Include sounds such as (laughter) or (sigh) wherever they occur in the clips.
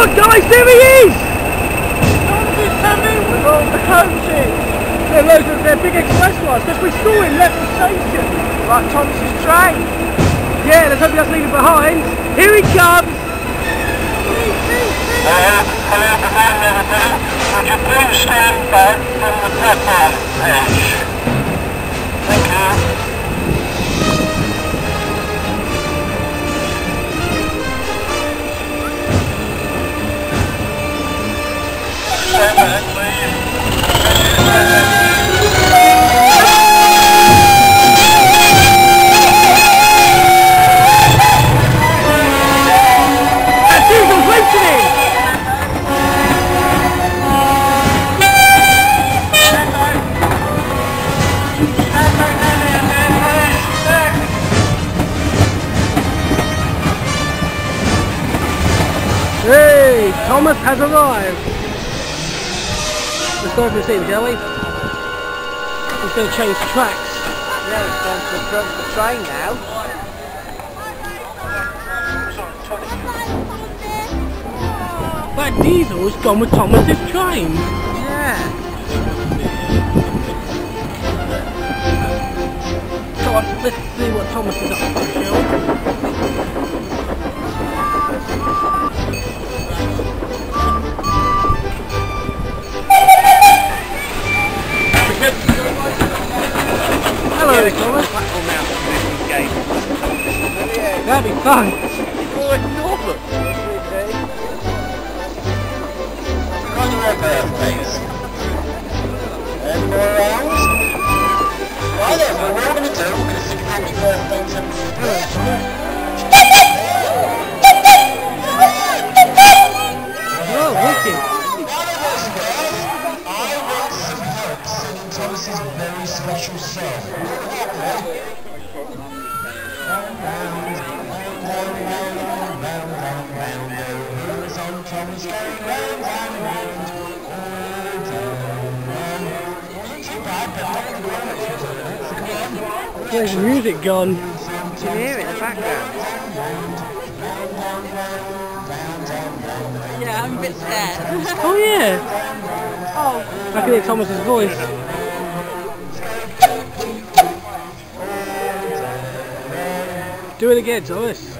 Look guys, there he is! Thomas coming with all the coaches! They're loads of their big express ones, because we saw him left the station. Like Thomas's train. Yeah, let's hope he doesn't leave it behind. Here he comes! Would you please stand back from the platform edge? Has arrived. Let's go over and see him, shall we? He's going to change tracks. Yeah, it's going to the the train now. That Diesel's gone with Thomas's train. Yeah. Come on, let's see what Thomas is up to, shall we? Game. That'd be fun. Oh, it's Norfolk. Run around there, please. Any more rounds? Right then, well, what we're going to Where's the music gone? Do you hear it in the background? Yeah, I'm a bit scared. Oh yeah. Oh. I can hear Thomas's voice. Do it again, Thomas.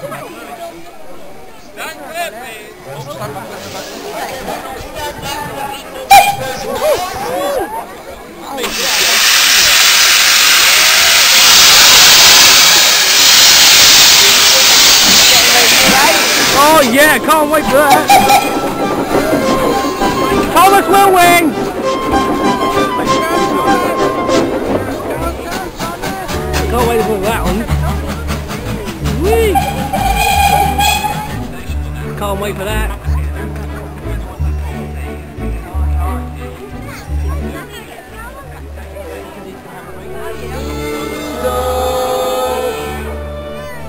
Oh yeah, can't wait for that. Thomas will wait for that.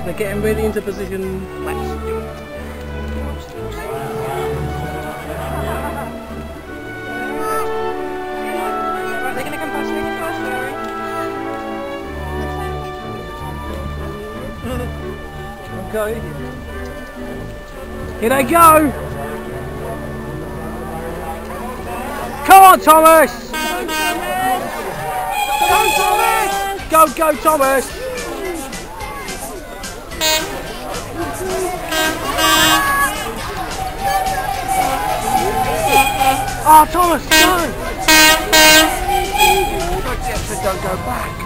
They're getting ready into position. (laughs) Right, Here they go. Come on, Thomas. Go, Thomas. Go, go, Thomas. Oh, Thomas, no. Don't go back.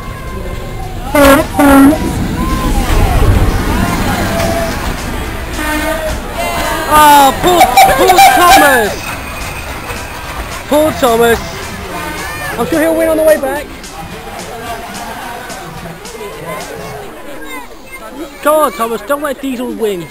Oh, poor, poor Thomas. Poor Thomas. I'm sure he'll win on the way back. Come on, Thomas, don't let Diesel win.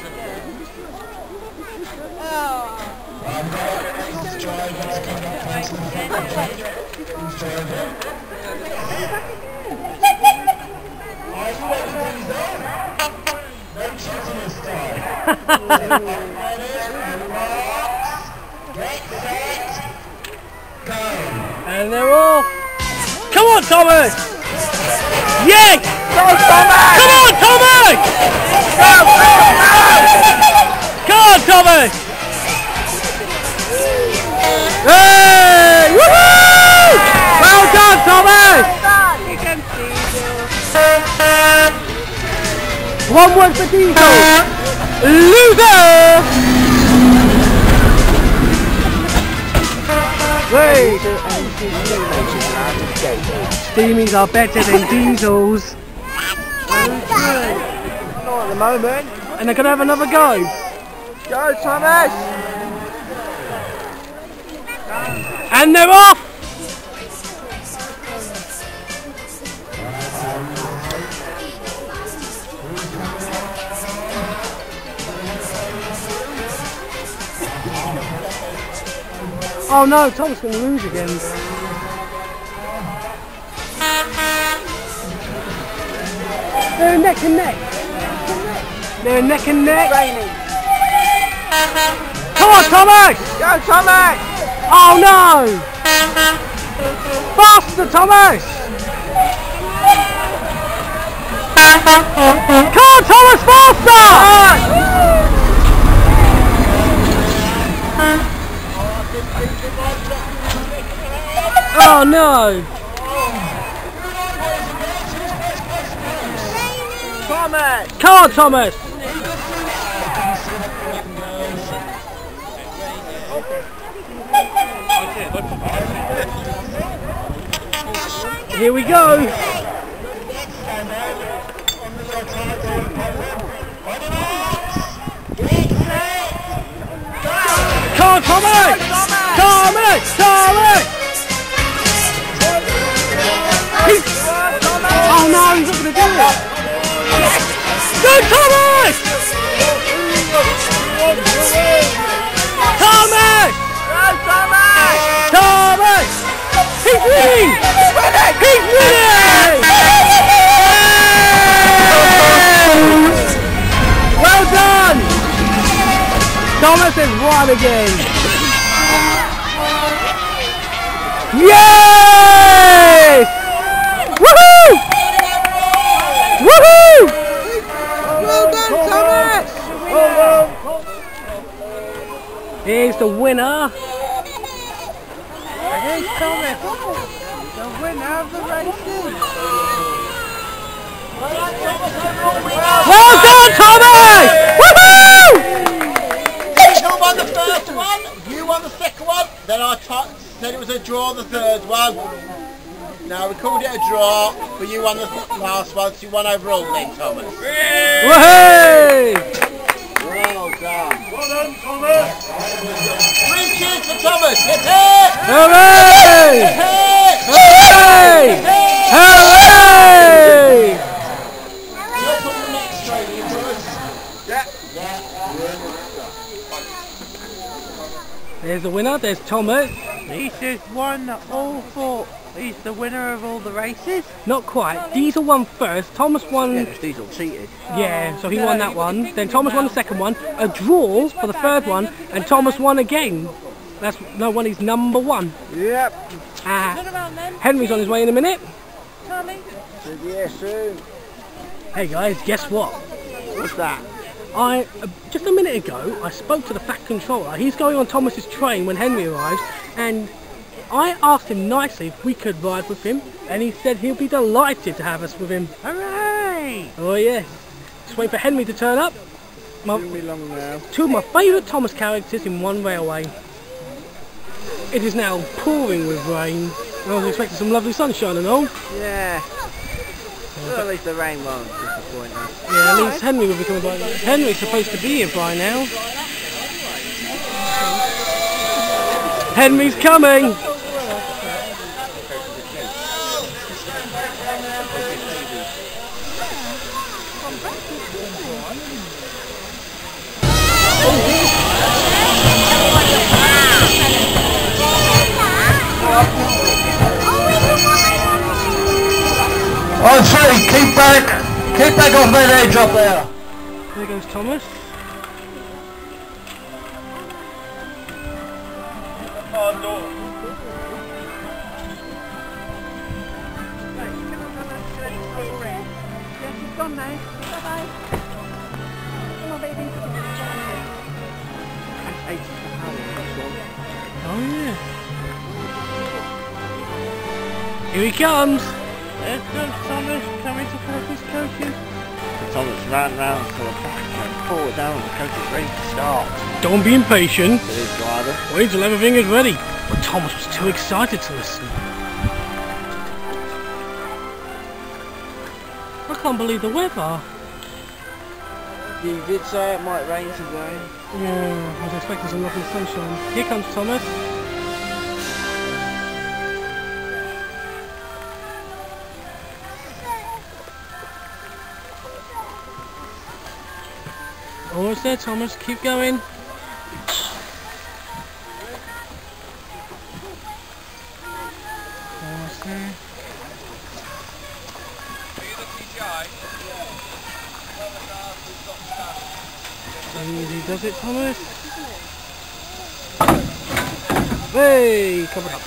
And (laughs) they're off. Come on, Thomas! Yes! Go, Thomas! Come on, Thomas! Go, go, Come on, Thomas! Hey! Woohoo! Well done, Thomas! Here comes Diesel. One word for Diesel. Loser! Steamies are better than Diesels. Not at the moment. And they're going to have another go. Go, Thomas! And they're off! Oh no, Tom's going to lose again. They're neck and neck. They're neck and neck. Raining. Come on, Thomas! Go, Thomas! Oh no! Faster, Thomas! Come on, Thomas, faster! Oh no! Thomas! Come on, Thomas! Here we go! Come on, Thomas! Thomas! Thomas! He's... Oh no, he's not going to do it! Go, Thomas! Thomas! Thomas! Thomas! He's winning! He's winning! Well done! Thomas has won again! Yes! Here's the winner. Here's Thomas, the winner of the races. Well done, Thomas! Woohoo! Who won the first one? You won the second one. Then I said it was a draw the third one. Now we called it a draw, but you won the last one, so you won overall then, Thomas. Woohoo! Well done. Well done, Thomas. Three cheers for Thomas. Hooray! Hooray! Hooray! Yeah. There's the winner, there's Thomas. Won all four. He's the winner of all the races. Not quite. Diesel won first, Thomas won, Yeah, Diesel cheated. yeah, so he won that one. Then Thomas won the second one, a draw for the third one, and Thomas won again. That's no one, he's number one. Yep. Ah, Turn Henry's on his way in a minute. Tommy. Yeah, soon. Hey guys, guess what? What's that? I uh, just a minute ago I spoke to the Fat Controller. He's going on Thomas's train when Henry arrives, and I asked him nicely if we could ride with him, and he said he'll be delighted to have us with him. Hooray! Oh yeah. Just wait for Henry to turn up. My, be long now. two of my favourite Thomas characters in one railway. It is now pouring with rain. I was expecting some lovely sunshine and all. Yeah. Well, at least the rain won't disappoint us. Yeah, at least Henry will be coming by. Henry's supposed to be here by now. Henry's coming! Oh, on three, keep back. Keep back off that edge up there. There goes Thomas. Yeah, she's gone now. Bye-bye. Come on, baby. Oh yeah. Here he comes. There goes Thomas coming to collect his coaches. Thomas ran round to the back and forward down. The coach is ready to start. Don't be impatient. To his driver. Wait till everything is ready. But Thomas was too excited to listen. I can't believe the weather. You did say it might rain today. Yeah, I was expecting some lovely sunshine. Here comes Thomas. Almost there, Thomas. Keep going. Easy does it, Thomas. Hey, covered up.